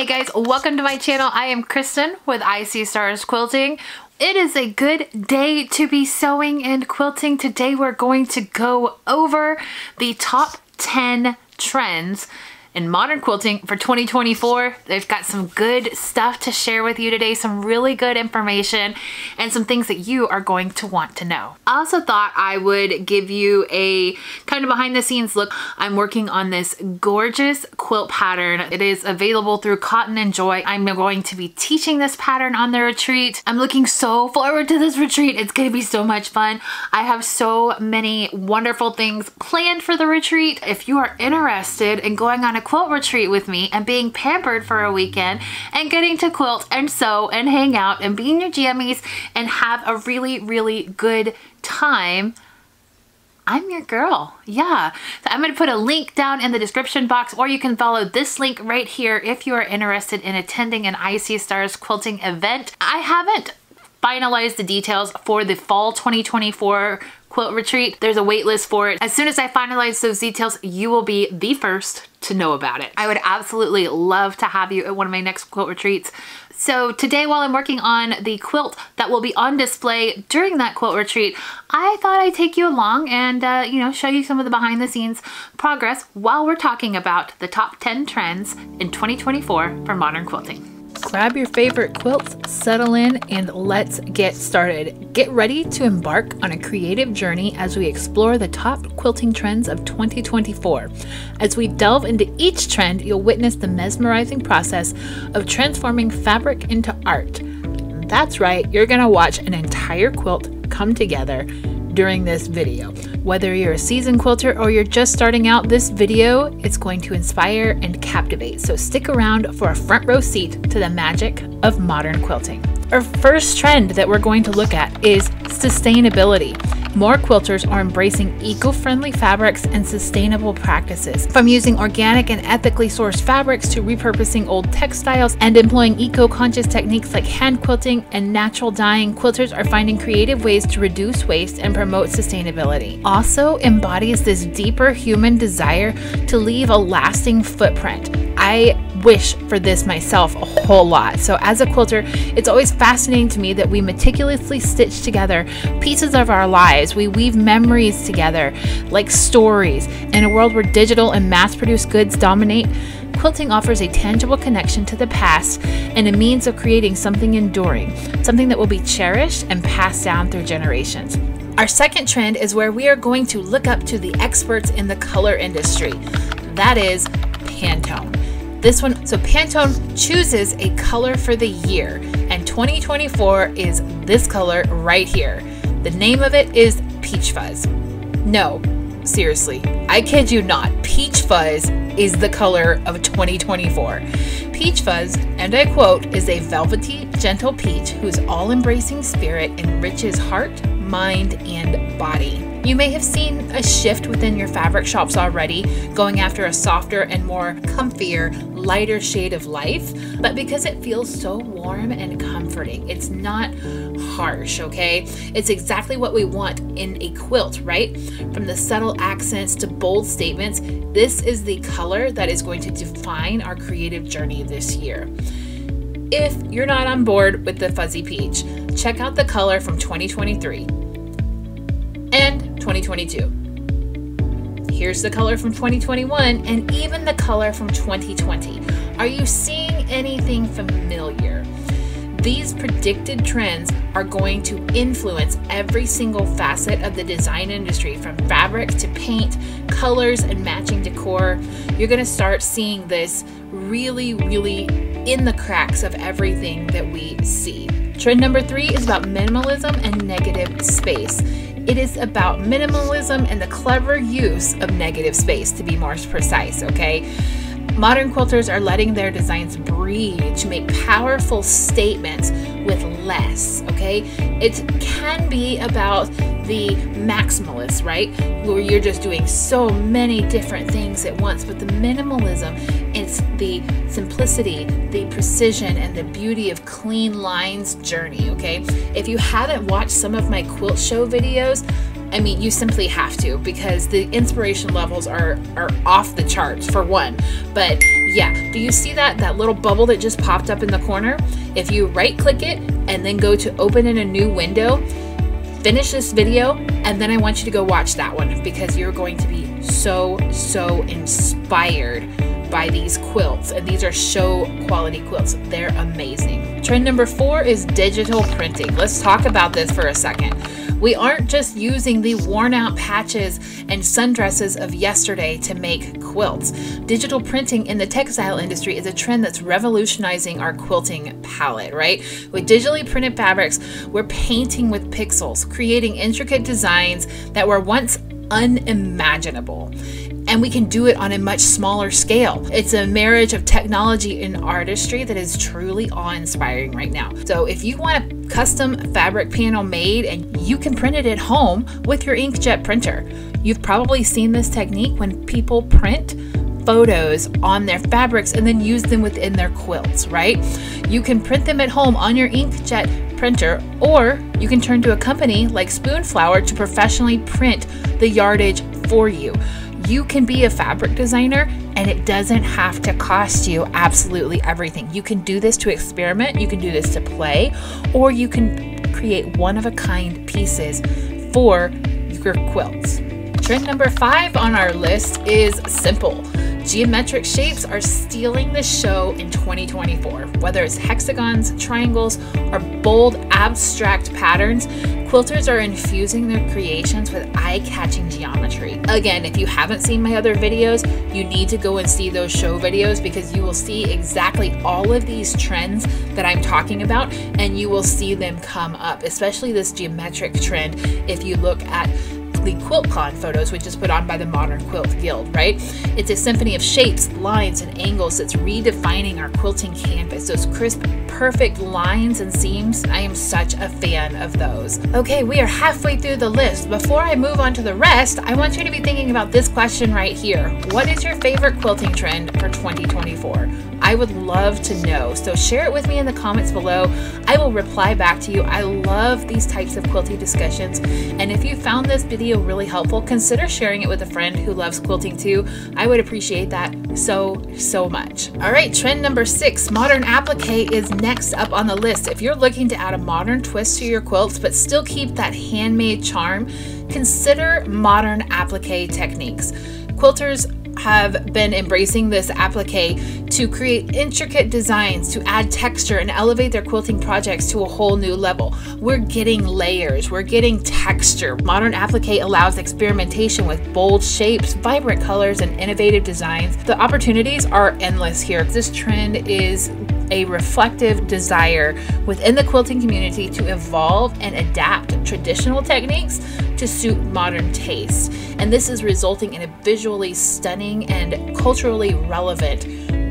Hey guys, welcome to my channel. I am Kristen with I See Stars Quilting. It is a good day to be sewing and quilting. Today we're going to go over the top 10 trends in modern quilting for 2024. They've got some good stuff to share with you today, some really good information and some things that you are going to want to know. I also thought I would give you a kind of behind the scenes look. I'm working on this gorgeous quilt pattern. It is available through Cotton and Joy. I'm going to be teaching this pattern on the retreat. I'm looking so forward to this retreat. It's gonna be so much fun. I have so many wonderful things planned for the retreat. If you are interested in going on a a quilt retreat with me and being pampered for a weekend and getting to quilt and sew and hang out and be in your jammies and have a really, really good time, I'm your girl. Yeah. So I'm going to put a link down in the description box or you can follow this link right here if you are interested in attending an I See Stars quilting event. I haven't finalized the details for the fall 2024 quilt retreat. There's a wait list for it. As soon as I finalize those details, you will be the first to know about it. I would absolutely love to have you at one of my next quilt retreats. So today while I'm working on the quilt that will be on display during that quilt retreat, I thought I'd take you along and, uh, you know, show you some of the behind the scenes progress while we're talking about the top 10 trends in 2024 for modern quilting. Grab your favorite quilts, settle in, and let's get started. Get ready to embark on a creative journey as we explore the top quilting trends of 2024. As we delve into each trend, you'll witness the mesmerizing process of transforming fabric into art. That's right, you're gonna watch an entire quilt come together during this video. Whether you're a seasoned quilter or you're just starting out, this video is going to inspire and captivate. So stick around for a front row seat to the magic of modern quilting. Our first trend that we're going to look at is sustainability. More quilters are embracing eco-friendly fabrics and sustainable practices. From using organic and ethically sourced fabrics to repurposing old textiles and employing eco-conscious techniques like hand quilting and natural dyeing, quilters are finding creative ways to reduce waste and promote sustainability. Also embodies this deeper human desire to leave a lasting footprint. I wish for this myself a whole lot. So, as a quilter, it's always fascinating to me that we meticulously stitch together pieces of our lives. We weave memories together like stories. In a world where digital and mass produced goods dominate, quilting offers a tangible connection to the past and a means of creating something enduring, something that will be cherished and passed down through generations. Our second trend is where we are going to look up to the experts in the color industry. That is Pantone. This one, so Pantone chooses a color for the year, and 2024 is this color right here. The name of it is Peach Fuzz. No, seriously, I kid you not, Peach Fuzz is the color of 2024. Peach Fuzz, and I quote, is a velvety, gentle peach whose all embracing spirit enriches heart, mind, and body. You may have seen a shift within your fabric shops already, going after a softer and more comfier, lighter shade of life, but because it feels so warm and comforting, it's not harsh, okay? It's exactly what we want in a quilt, right? From the subtle accents to bold statements, this is the color that is going to define our creative journey this year. If you're not on board with the fuzzy peach, check out the color from 2023 and 2022. Here's the color from 2021 and even the color from 2020. Are you seeing anything familiar? These predicted trends are going to influence every single facet of the design industry from fabric to paint, colors, and matching decor. You're going to start seeing this really, really in the cracks of everything that we see. Trend number three is about minimalism and negative space. It is about minimalism and the clever use of negative space, to be more precise, okay? Modern quilters are letting their designs breathe to make powerful statements with less, okay? It can be about the maximalist, right? Where you're just doing so many different things at once, but the minimalism, it's the simplicity, the precision, and the beauty of clean lines journey, okay? If you haven't watched some of my quilt show videos, I mean, you simply have to because the inspiration levels are are off the charts for one. But Yeah, do you see that, that little bubble that just popped up in the corner? If you right click it and then go to open in a new window, finish this video, and then I want you to go watch that one because you're going to be so, so inspired by these quilts and these are show quality quilts. They're amazing. Trend number four is digital printing. Let's talk about this for a second we aren't just using the worn out patches and sundresses of yesterday to make quilts. Digital printing in the textile industry is a trend that's revolutionizing our quilting palette, right? With digitally printed fabrics, we're painting with pixels, creating intricate designs that were once unimaginable and we can do it on a much smaller scale. It's a marriage of technology and artistry that is truly awe inspiring right now. So, if you want a custom fabric panel made and you can print it at home with your inkjet printer, you've probably seen this technique when people print photos on their fabrics and then use them within their quilts, right? You can print them at home on your inkjet printer, or you can turn to a company like Spoonflower to professionally print the yardage for you you can be a fabric designer and it doesn't have to cost you absolutely everything. You can do this to experiment, you can do this to play, or you can create one of a kind pieces for your quilts. Trend number five on our list is simple. Geometric shapes are stealing the show in 2024. Whether it's hexagons, triangles, or bold abstract patterns, quilters are infusing their creations with eye-catching geometry. Again, if you haven't seen my other videos, you need to go and see those show videos because you will see exactly all of these trends that I'm talking about and you will see them come up, especially this geometric trend if you look at the QuiltCon photos, which is put on by the Modern Quilt Guild, right? It's a symphony of shapes, lines, and angles that's redefining our quilting canvas. Those crisp, perfect lines and seams, I am such a fan of those. Okay, we are halfway through the list. Before I move on to the rest, I want you to be thinking about this question right here. What is your favorite quilting trend for 2024? I would love to know. So share it with me in the comments below. I will reply back to you. I love these types of quilting discussions. And if you found this video really helpful, consider sharing it with a friend who loves quilting too. I would appreciate that so, so much. All right, trend number six, modern applique is next up on the list. If you're looking to add a modern twist to your quilts, but still keep that handmade charm, consider modern applique techniques. Quilters have been embracing this applique to create intricate designs to add texture and elevate their quilting projects to a whole new level. We're getting layers, we're getting texture. Modern applique allows experimentation with bold shapes, vibrant colors, and innovative designs. The opportunities are endless here. This trend is a reflective desire within the quilting community to evolve and adapt traditional techniques to suit modern tastes. And this is resulting in a visually stunning and culturally relevant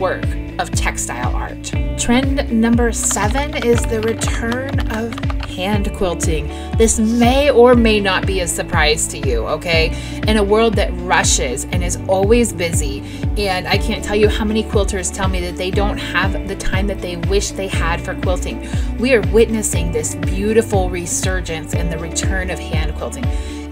work of textile art. Trend number seven is the return of hand quilting. This may or may not be a surprise to you, okay? In a world that rushes and is always busy, and I can't tell you how many quilters tell me that they don't have the time that they wish they had for quilting. We are witnessing this beautiful resurgence and the return of hand quilting.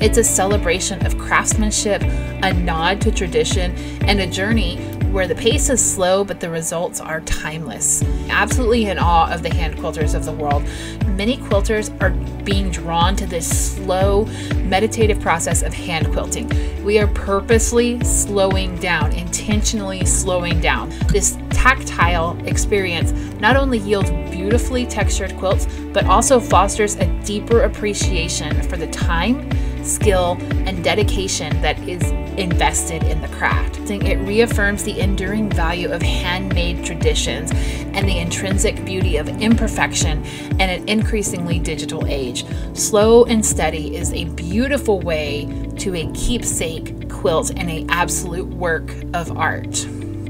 It's a celebration of craftsmanship, a nod to tradition, and a journey where the pace is slow but the results are timeless. Absolutely in awe of the hand quilters of the world. Many quilters are being drawn to this slow, meditative process of hand quilting. We are purposely slowing down, intentionally slowing down. This tactile experience not only yields beautifully textured quilts, but also fosters a deeper appreciation for the time, skill, and dedication that is invested in the craft. It reaffirms the enduring value of handmade traditions and the intrinsic beauty of imperfection in an increasingly digital age. Slow and steady is a beautiful way to a keepsake quilt and an absolute work of art.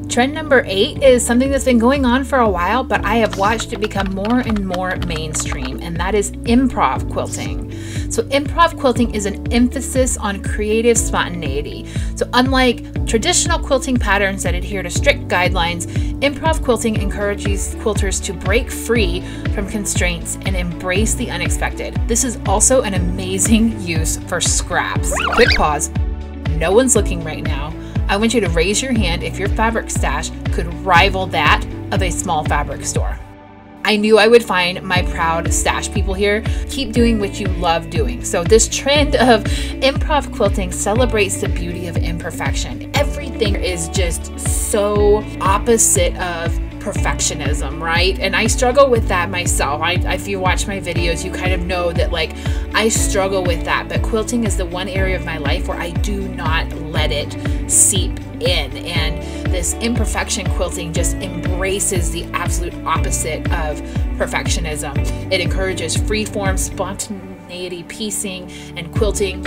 Trend number eight is something that's been going on for a while, but I have watched it become more and more mainstream, and that is improv quilting. So, improv quilting is an emphasis on creative spontaneity. So, unlike traditional quilting patterns that adhere to strict guidelines, improv quilting encourages quilters to break free from constraints and embrace the unexpected. This is also an amazing use for scraps. Quick pause. No one's looking right now I want you to raise your hand if your fabric stash could rival that of a small fabric store. I knew I would find my proud stash people here. Keep doing what you love doing. So, this trend of improv quilting celebrates the beauty of imperfection. Everything is just so opposite of perfectionism, right? And I struggle with that myself. I, if you watch my videos, you kind of know that like I struggle with that. But quilting is the one area of my life where I do not let it seep in. And this imperfection quilting just embraces the absolute opposite of perfectionism. It encourages freeform, spontaneity, piecing, and quilting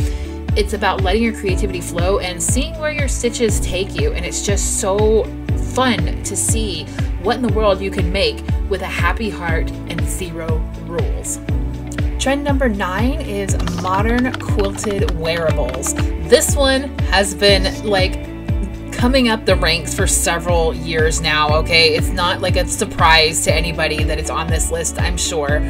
it's about letting your creativity flow and seeing where your stitches take you. And it's just so fun to see what in the world you can make with a happy heart and zero rules. Trend number nine is modern quilted wearables. This one has been like coming up the ranks for several years now, okay? It's not like a surprise to anybody that it's on this list, I'm sure.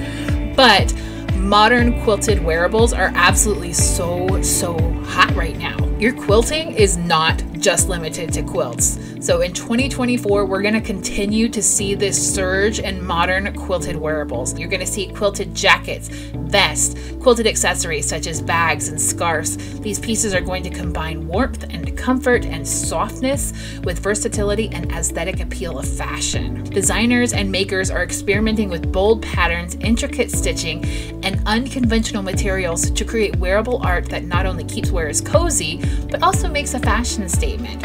But modern quilted wearables are absolutely so, so hot right now. Your quilting is not just limited to quilts. So in 2024, we're going to continue to see this surge in modern quilted wearables. You're going to see quilted jackets, vests, quilted accessories such as bags and scarves. These pieces are going to combine warmth and comfort and softness with versatility and aesthetic appeal of fashion. Designers and makers are experimenting with bold patterns, intricate stitching, and unconventional materials to create wearable art that not only keeps wearers cozy, but also makes a fashion statement.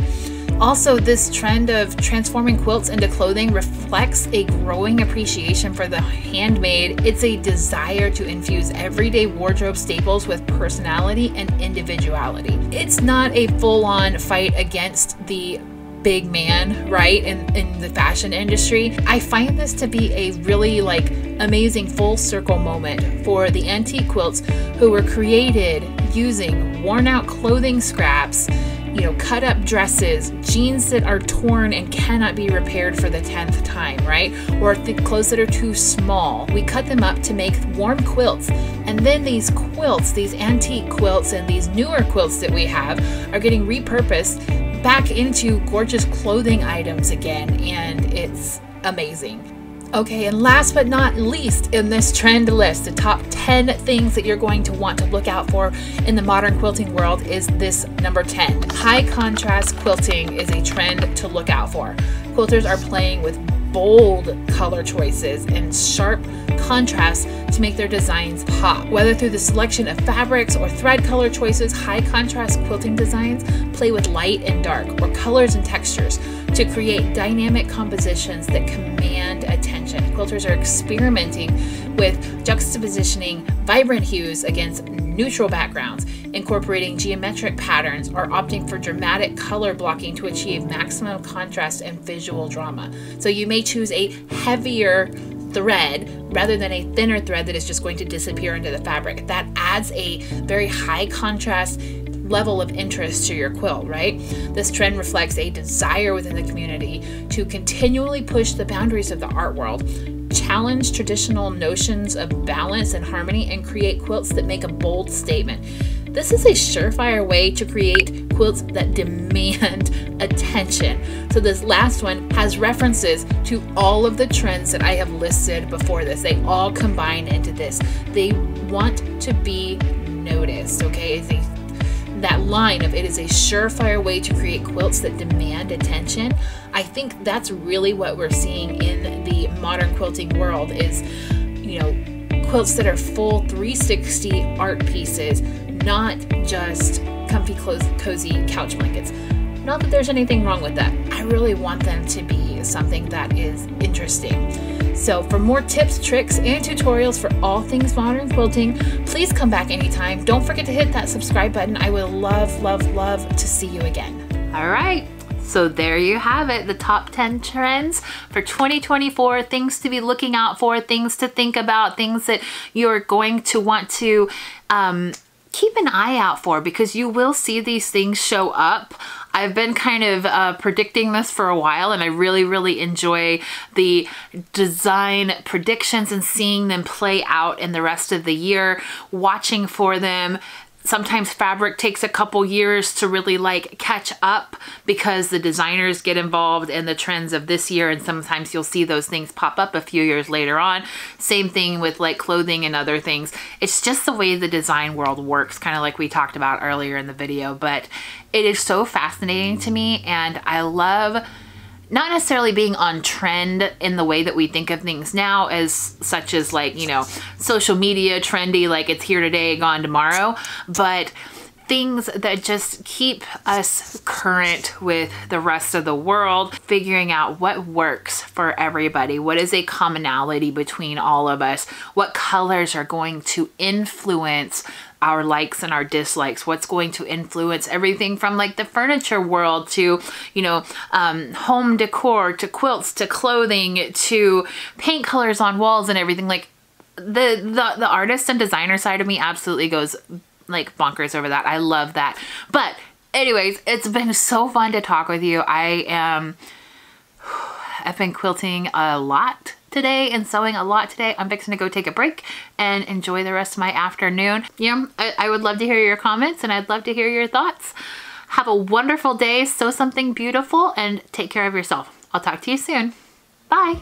Also, this trend of transforming quilts into clothing reflects a growing appreciation for the handmade. It's a desire to infuse everyday wardrobe staples with personality and individuality. It's not a full on fight against the big man, right, in, in the fashion industry. I find this to be a really like amazing full circle moment for the antique quilts who were created using worn out clothing scraps you know, cut up dresses, jeans that are torn and cannot be repaired for the 10th time, right? Or the clothes that are too small. We cut them up to make warm quilts. And then these quilts, these antique quilts and these newer quilts that we have are getting repurposed back into gorgeous clothing items again. And it's amazing. Okay, and last but not least in this trend list, the top 10 things that you're going to want to look out for in the modern quilting world is this number 10. High contrast quilting is a trend to look out for. Quilters are playing with bold color choices and sharp contrast to make their designs pop. Whether through the selection of fabrics or thread color choices, high contrast quilting designs play with light and dark or colors and textures to create dynamic compositions that command. Quilters are experimenting with juxtapositioning vibrant hues against neutral backgrounds, incorporating geometric patterns, or opting for dramatic color blocking to achieve maximum contrast and visual drama. So you may choose a heavier thread rather than a thinner thread that is just going to disappear into the fabric. That adds a very high contrast level of interest to your quilt, right? This trend reflects a desire within the community to continually push the boundaries of the art world, challenge traditional notions of balance and harmony, and create quilts that make a bold statement. This is a surefire way to create quilts that demand attention. So, this last one has references to all of the trends that I have listed before this. They all combine into this. They want to be noticed, okay? It's a that line of it is a surefire way to create quilts that demand attention i think that's really what we're seeing in the modern quilting world is you know quilts that are full 360 art pieces not just comfy cozy couch blankets. Not that there's anything wrong with that. I really want them to be something that is interesting so, for more tips, tricks, and tutorials for all things modern quilting, please come back anytime. Don't forget to hit that subscribe button. I would love, love, love to see you again. All right. So there you have it, the top 10 trends for 2024, things to be looking out for, things to think about, things that you're going to want to um, keep an eye out for because you will see these things show up I've been kind of uh, predicting this for a while and I really, really enjoy the design predictions and seeing them play out in the rest of the year, watching for them sometimes fabric takes a couple years to really like catch up because the designers get involved in the trends of this year and sometimes you'll see those things pop up a few years later on. Same thing with like clothing and other things. It's just the way the design world works kind of like we talked about earlier in the video but it is so fascinating to me and I love not necessarily being on trend in the way that we think of things now as such as like, you know, social media trendy, like it's here today, gone tomorrow, but things that just keep us current with the rest of the world, figuring out what works for everybody. What is a commonality between all of us? What colors are going to influence our likes and our dislikes, what's going to influence everything from like the furniture world to, you know, um, home decor to quilts to clothing to paint colors on walls and everything. Like the, the, the artist and designer side of me absolutely goes like bonkers over that. I love that. But anyways, it's been so fun to talk with you. I am, I've been quilting a lot today and sewing a lot today. I'm fixing to go take a break and enjoy the rest of my afternoon. Yeah, I, I would love to hear your comments and I'd love to hear your thoughts. Have a wonderful day, sew something beautiful, and take care of yourself. I'll talk to you soon. Bye.